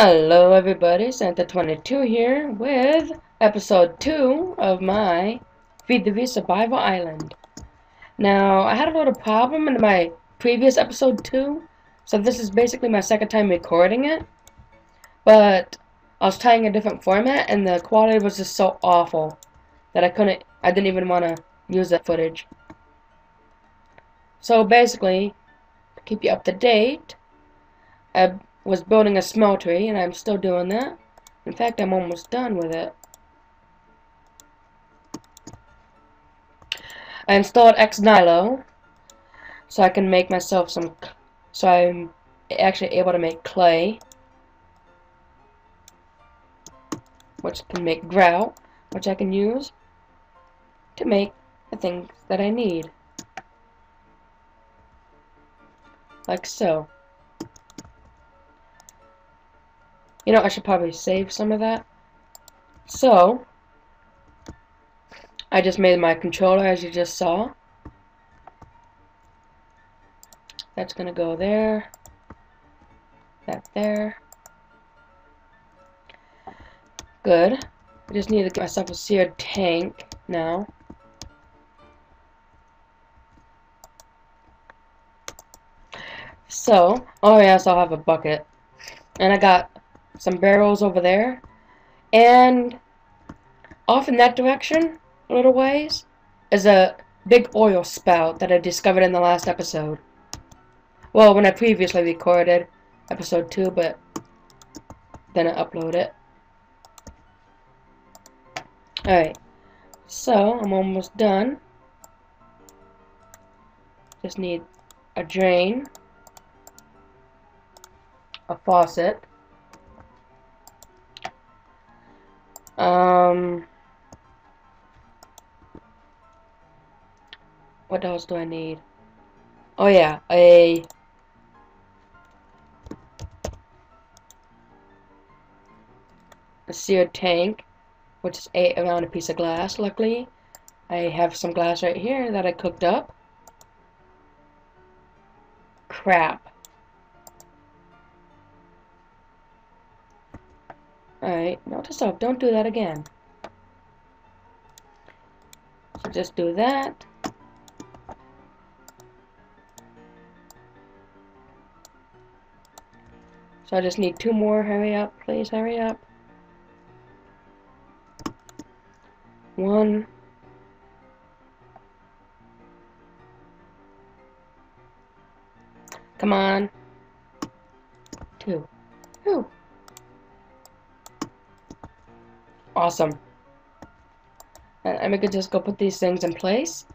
Hello everybody, Santa22 here with episode 2 of my Feed the Beast Survival Island. Now, I had a little problem in my previous episode 2, so this is basically my second time recording it. But I was trying a different format and the quality was just so awful that I couldn't, I didn't even want to use that footage. So basically, keep you up to date, I was building a smeltery, and I'm still doing that. In fact, I'm almost done with it. I installed Ex Nihilo, so I can make myself some, so I'm actually able to make clay, which can make grout, which I can use to make the things that I need. Like so. You know, I should probably save some of that. So, I just made my controller as you just saw. That's to go there. That there. Good. I just need to get myself a seared tank now. So, oh yes, I'll have a bucket. And I got some barrels over there. And off in that direction, a little ways, is a big oil spout that I discovered in the last episode. Well, when I previously recorded episode 2, but then I upload it. Alright, so I'm almost done. Just need a drain, a faucet, Um, what else do I need? Oh yeah, a a seared tank, which is a around a piece of glass. Luckily, I have some glass right here that I cooked up. Crap. Alright, note to self, don't do that again. So just do that. So I just need two more. Hurry up, please, hurry up. One. Come on. Two. Two. Awesome. Uh, and we could just go put these things in place.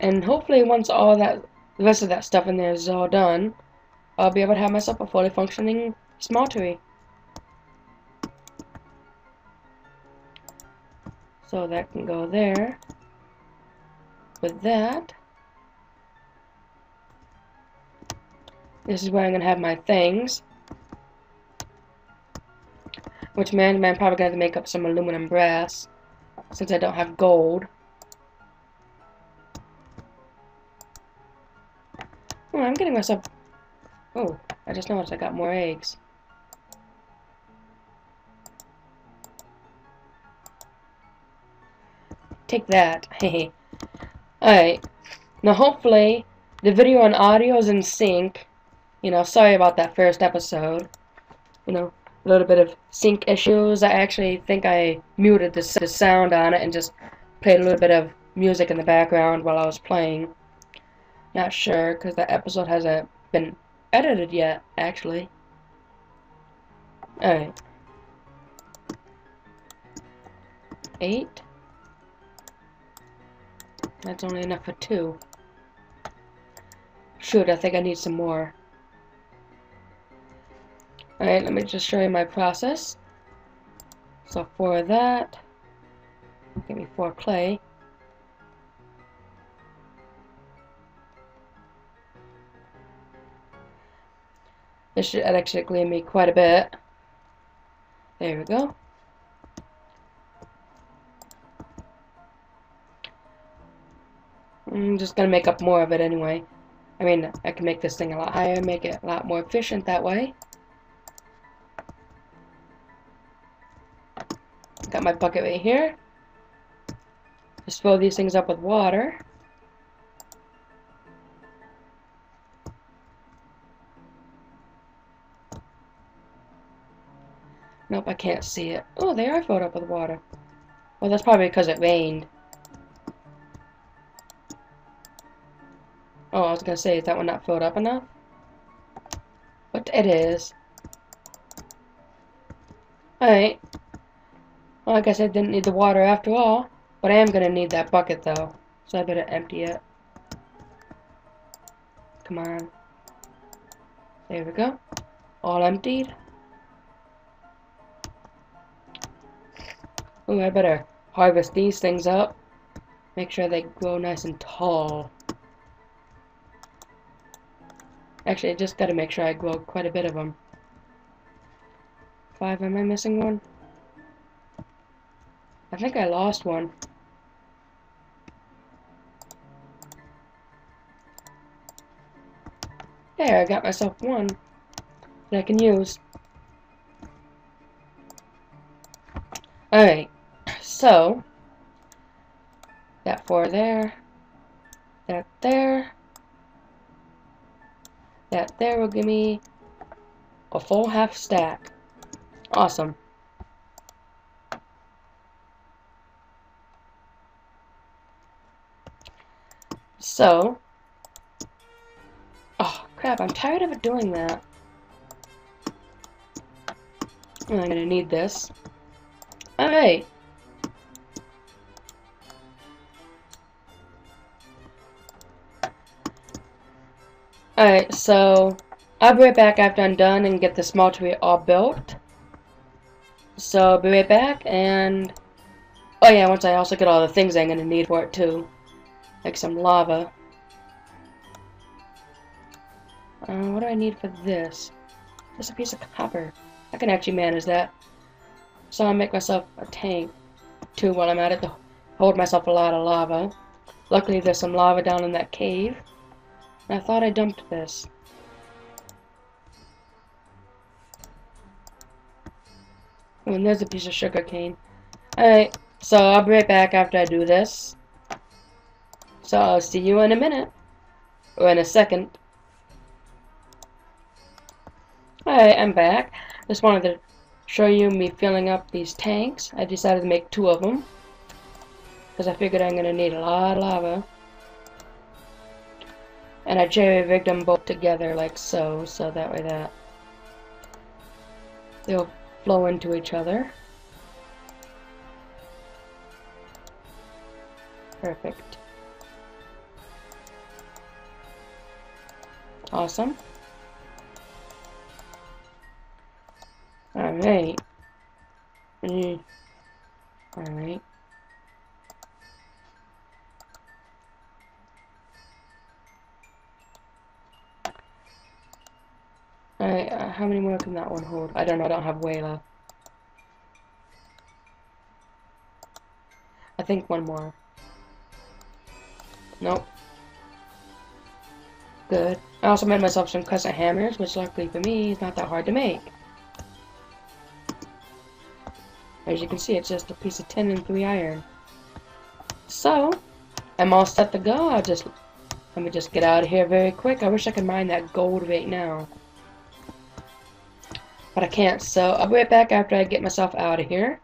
And hopefully once all that, the rest of that stuff in there is all done, I'll be able to have myself a fully functioning smeltery. So that can go there. With that, this is where I'm going to have my things. Which man, I'm probably going to make up some aluminum brass. Since I don't have gold. Oh, I'm getting myself... Oh, I just noticed I got more eggs. Take that. Hey. Alright. Now hopefully the video and audio is in sync. You know, sorry about that first episode. You know, a little bit of sync issues. I actually think I muted the, the sound on it and just played a little bit of music in the background while I was playing. Not sure, because that episode hasn't been edited yet, actually. Alright. Eight. That's only enough for two. Shoot, I think I need some more. Alright, let me just show you my process. So for that, give me four clay. This should actually give me quite a bit. There we go. I'm just gonna make up more of it anyway. I mean, I can make this thing a lot higher, make it a lot more efficient that way. Got my bucket right here. Just fill these things up with water. Nope, I can't see it. Oh, they are filled up with water. Well, that's probably because it rained. Oh, I was gonna say, is that one not filled up enough? But it is. Alright. Well, I guess I didn't need the water after all. But I am gonna need that bucket though. So I better empty it. Come on. There we go. All emptied. Ooh, I better harvest these things up. Make sure they grow nice and tall. Actually, I just gotta make sure I grow quite a bit of them. Five, am I missing one? I think I lost one. There, I got myself one that I can use. Alright, so, that four there, that there, that there will give me a full half stack. Awesome. So, oh crap, I'm tired of doing that. I'm gonna need this. Alright. Alright, so I'll be right back after I'm done and get the smeltery all built. So I'll be right back and oh yeah, once I also get all the things I'm gonna need for it too. Like some lava. Uh, what do I need for this? Just a piece of copper. I can actually manage that. So I'll make myself a tank too while I'm at it to hold myself a lot of lava. Luckily there's some lava down in that cave. I thought I dumped this. And there's a piece of sugar cane. Alright, so I'll be right back after I do this. So I'll see you in a minute. Or in a second. Alright, I'm back. Just wanted to show you me filling up these tanks. I decided to make two of them. Because I figured I'm going to need a lot of lava. And I jerry rigged them both together like so, so that way that they'll flow into each other. Perfect. Awesome. Alright. Mm. Alright. Alright, uh, how many more can that one hold? I don't know, I don't have Waila. I think one more. Nope. Good. I also made myself some crescent hammers, which luckily for me is not that hard to make. As you can see, it's just a piece of tin and three iron. So, I'm all set to go. I'll just, let me just get out of here very quick. I wish I could mine that gold right now. But I can't, so I'll be right back after I get myself out of here.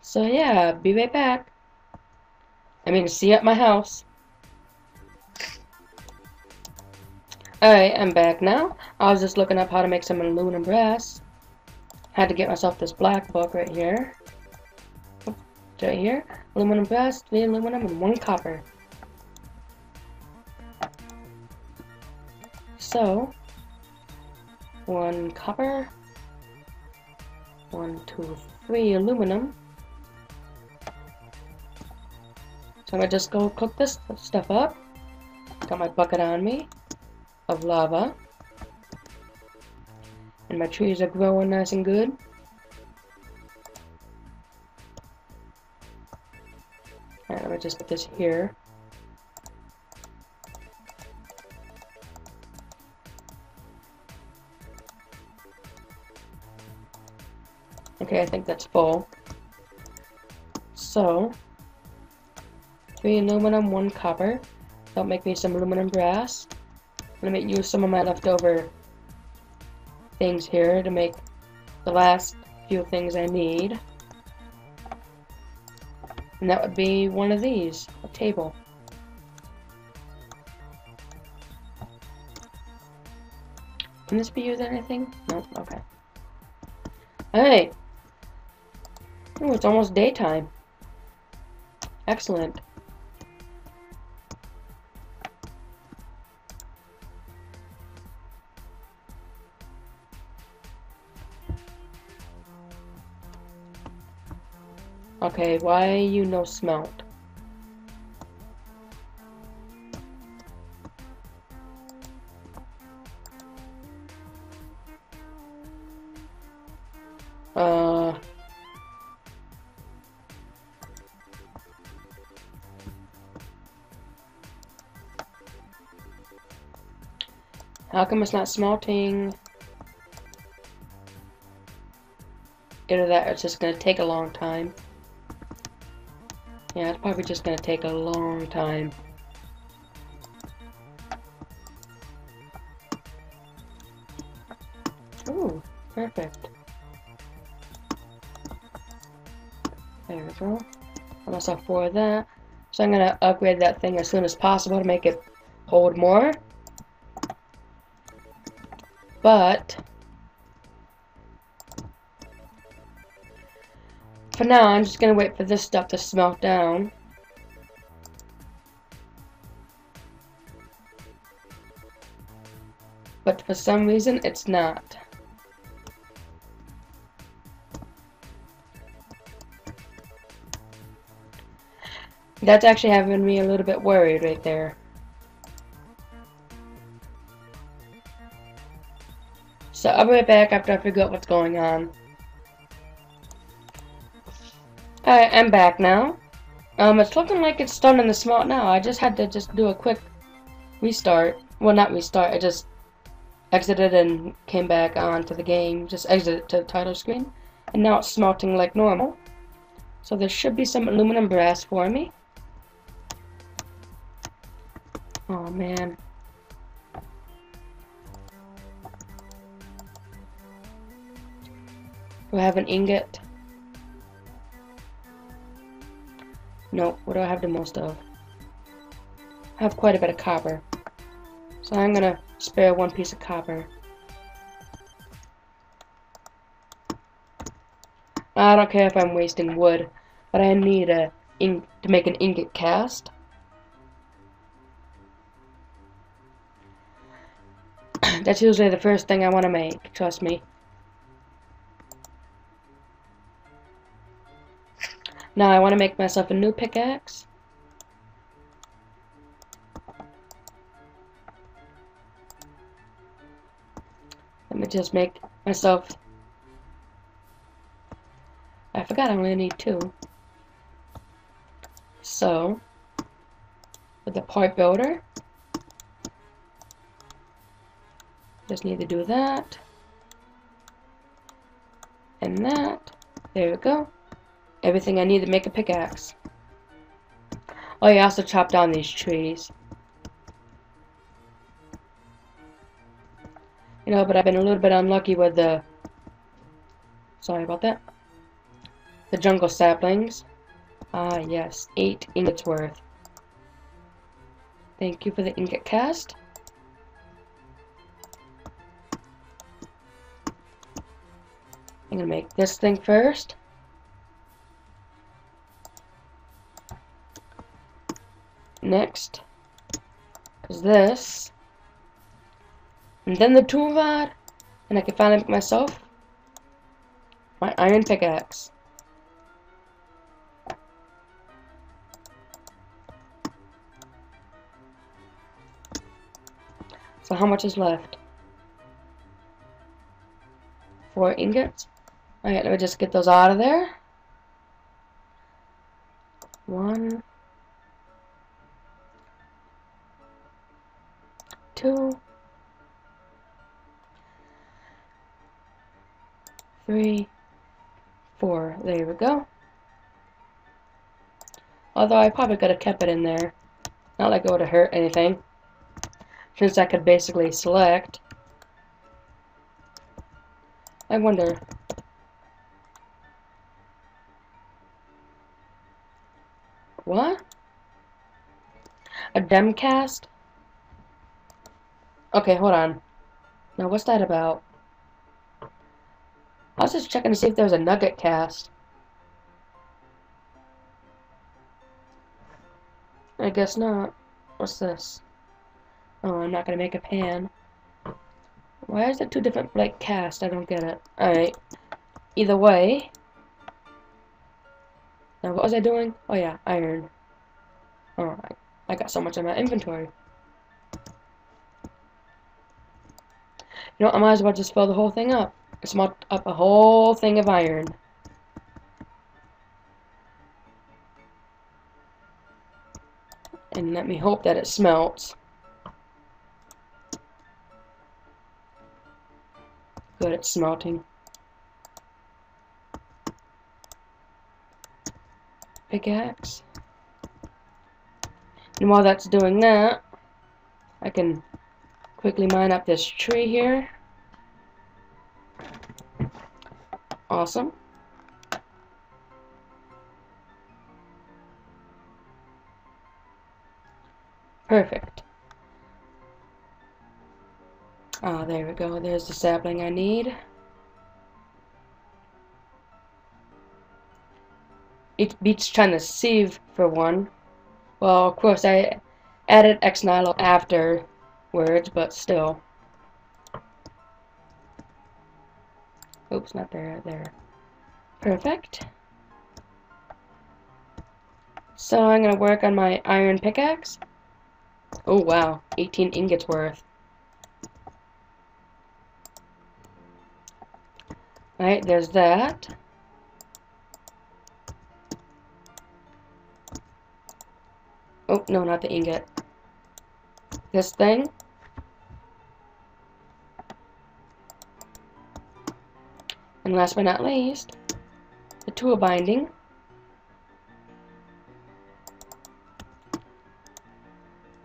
So yeah, be right back. I mean, see you at my house. Alright, I'm back now. I was just looking up how to make some aluminum brass. Had to get myself this black book right here. right here. Aluminum brass, three aluminum, and one copper. So, one copper, one, two, three aluminum. So I'm gonna just go cook this stuff up. Got my bucket on me of lava. And my trees are growing nice and good. Alright, let me just put this here. Okay, I think that's full. So, three aluminum, one copper. That'll make me some aluminum brass. I'm gonna use some of my leftover things here to make the last few things I need. And that would be one of these, a table. Can this be used anything? No? Okay. Alright. Oh, it's almost daytime. Excellent. Okay, why you no smelt? Uh... How come it's not smelting? Either that it's just gonna take a long time. Yeah, it's probably just gonna take a long time. Ooh, perfect. There we go. I myself four of that. So I'm gonna upgrade that thing as soon as possible to make it hold more. But for now, I'm just gonna wait for this stuff to smelt down. But for some reason, it's not. That's actually having me a little bit worried right there. So I'll be right back after I figure out what's going on. Alright, I'm back now. Um, it's looking like it's starting to smelt now. I just had to just do a quick restart. Well, not restart. I just exited and came back onto the game. Just exited to the title screen. And now it's smelting like normal. So there should be some aluminum brass for me. Oh, man. Do I have an ingot? No, what do I have the most of? I have quite a bit of copper. So I'm gonna spare one piece of copper. I don't care if I'm wasting wood, but I need a in to make an ingot cast. That's usually the first thing I want to make, trust me. Now I want to make myself a new pickaxe. Let me just make myself... I forgot I only need two. So, with the part builder, just need to do that, and that, there we go everything I need to make a pickaxe. Oh, you also chop down these trees. You know, but I've been a little bit unlucky with the... Sorry about that. The jungle saplings. Ah, yes. Eight ingots worth. Thank you for the ingot cast. I'm gonna make this thing first. Next is this. And then the tool rod, and I can finally make myself my iron pickaxe. So how much is left? Four ingots. Alright, let me just get those out of there. One, two, three, four. There we go. Although I probably could have kept it in there. Not like it would have hurt anything. Since I could basically select. I wonder. What? A gem cast? Okay, hold on. Now, what's that about? I was just checking to see if there was a nugget cast. I guess not. What's this? Oh, I'm not gonna make a pan. Why is it two different, like, cast? I don't get it. Alright. Either way. Now, what was I doing? Oh, yeah, iron. Alright. I got so much in my inventory. You know, I might as well just fill the whole thing up. Smelt up a whole thing of iron. And let me hope that it smelts. Good, it's smelting. Pickaxe. And while that's doing that, I can quickly mine up this tree here. Awesome. Perfect. Ah, oh, there we go. There's the sapling I need. It beats trying to sieve for one. Well, of course, I added Ex Nihilo afterwards, but still. Oops, not there, there. Perfect. So I'm going to work on my iron pickaxe. Oh, wow. 18 ingots worth. Alright, there's that. Oh, no, not the ingot. This thing. And last but not least, the tool binding.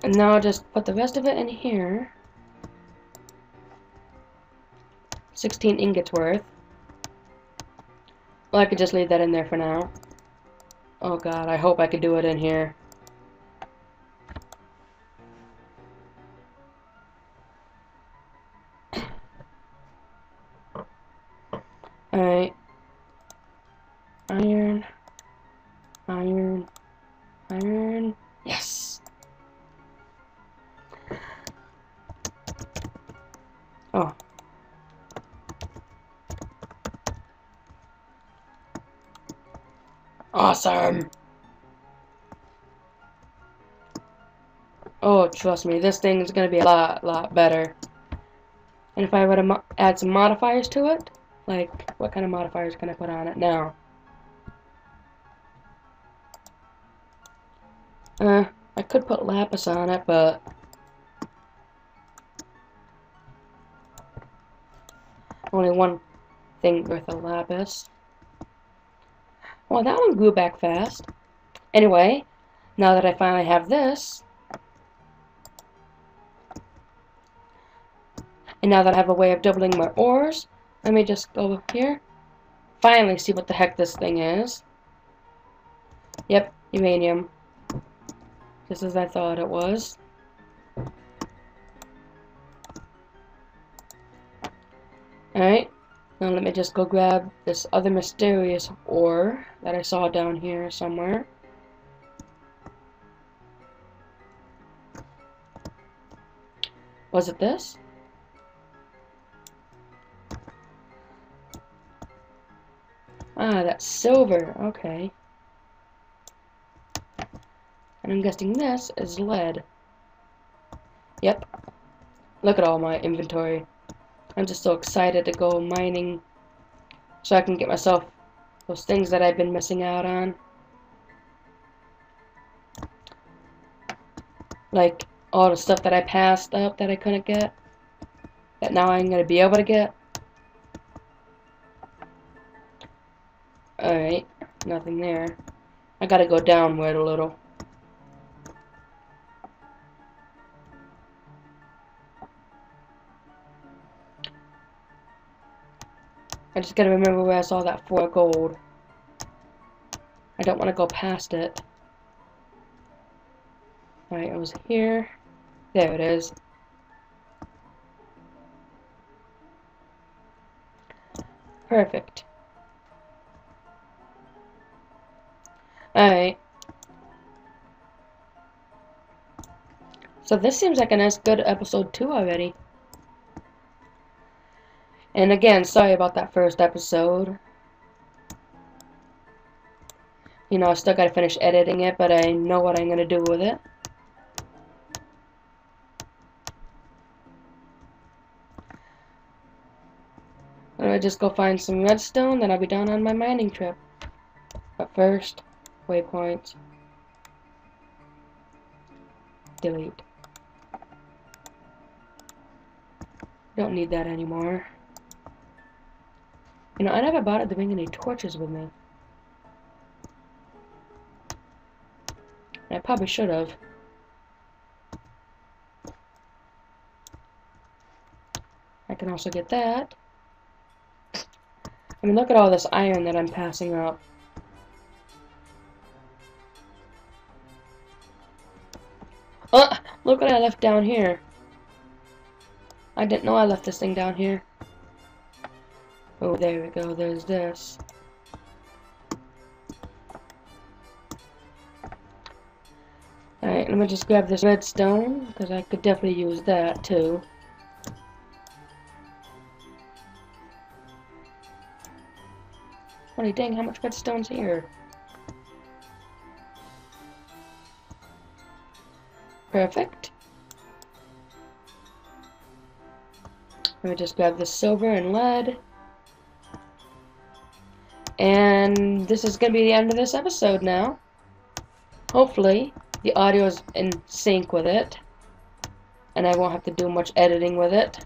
And now I'll just put the rest of it in here. 16 ingots worth. Well, I could just leave that in there for now. Oh god, I hope I could do it in here. Oh. Awesome! Oh, trust me, this thing is going to be a lot, lot better. And if I were to add some modifiers to it, like, what kind of modifiers can I put on it now? Uh, I could put lapis on it, but... Only one thing worth of lapis. Well, that one grew back fast. Anyway, now that I finally have this, and now that I have a way of doubling my ores, let me just go up here. Finally see what the heck this thing is. Yep, uranium. Just as I thought it was. Alright, now let me just go grab this other mysterious ore that I saw down here somewhere. Was it this? Ah, that's silver. Okay. And I'm guessing this is lead. Yep. Look at all my inventory. I'm just so excited to go mining so I can get myself those things that I've been missing out on. Like all the stuff that I passed up that I couldn't get. That now I'm going to be able to get. Alright, nothing there. I gotta go downward a little. I just gotta remember where I saw that four gold. I don't want to go past it. Alright, I was here. There it is. Perfect. Alright. So this seems like a nice good episode 2 already. And again, sorry about that first episode. You know, I still gotta finish editing it, but I know what I'm gonna do with it. I'm gonna just go find some redstone, then I'll be done on my mining trip. But first, waypoints. Delete. Don't need that anymore. You know, I never bothered to bring any torches with me. I probably should have. I can also get that. I mean, look at all this iron that I'm passing up. Oh, uh, look what I left down here. I didn't know I left this thing down here. Oh, there we go, there's this. Alright, let me just grab this redstone, because I could definitely use that too. Holy dang, how much redstone's here? Perfect. Let me just grab the silver and lead. And this is going to be the end of this episode now. Hopefully, the audio is in sync with it. And I won't have to do much editing with it.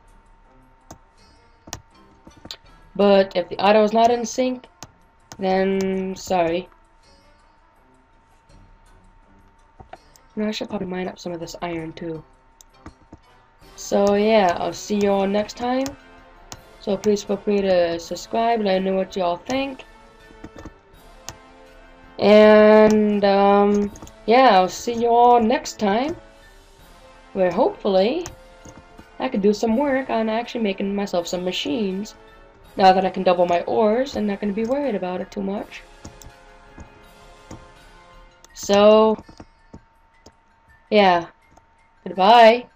But if the audio is not in sync, then sorry. No, I should probably mine up some of this iron too. So yeah, I'll see you all next time. So please feel free to subscribe, let me know what y'all think. And, um, yeah, I'll see you all next time. Where hopefully, I could do some work on actually making myself some machines. Now that I can double my ores, I'm not going to be worried about it too much. So, yeah. Goodbye.